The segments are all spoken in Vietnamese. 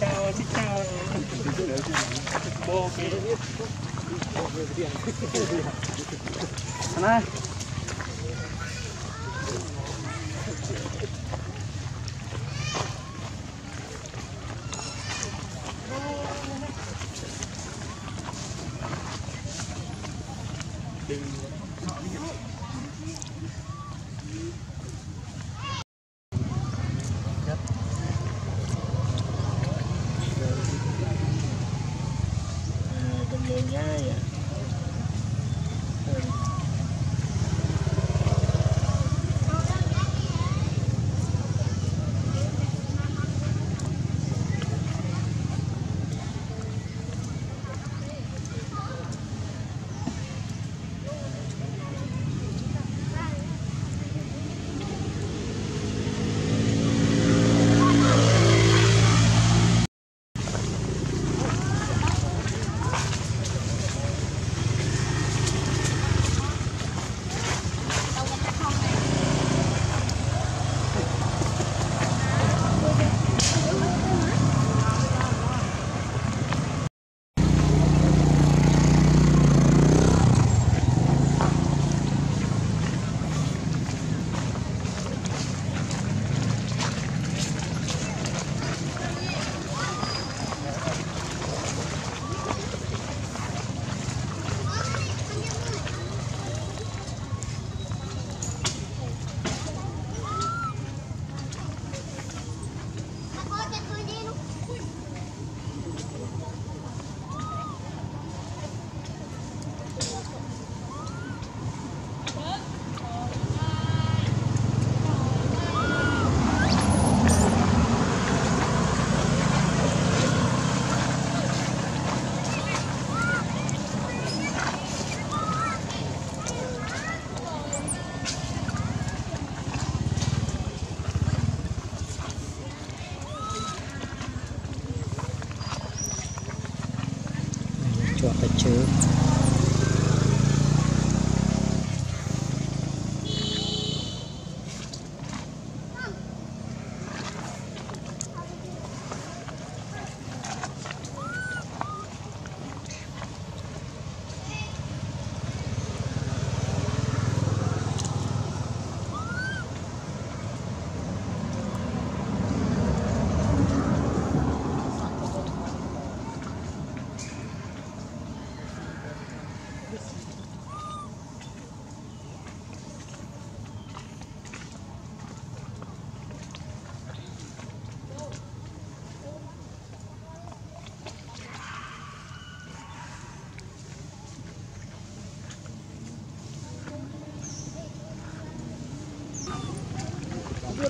chào xin chuột ở chứ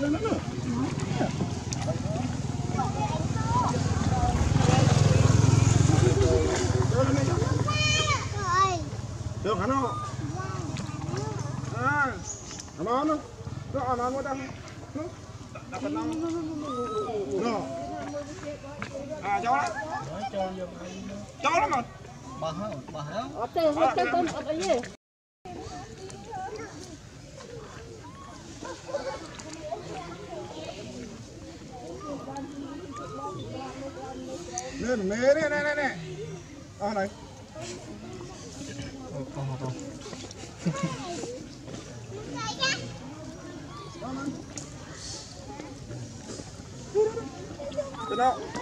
Được hả nó? À, hả nó nó? Nó hả nó nó đang nó đặt năm. Nó. À cho đó. Cho đó mà. Ọ̀tẹ̀ ọ̀tẹ̀ tó ọ̀tẹ̀ Nè nè nè nè nè nè. À này. Cái đó. Cho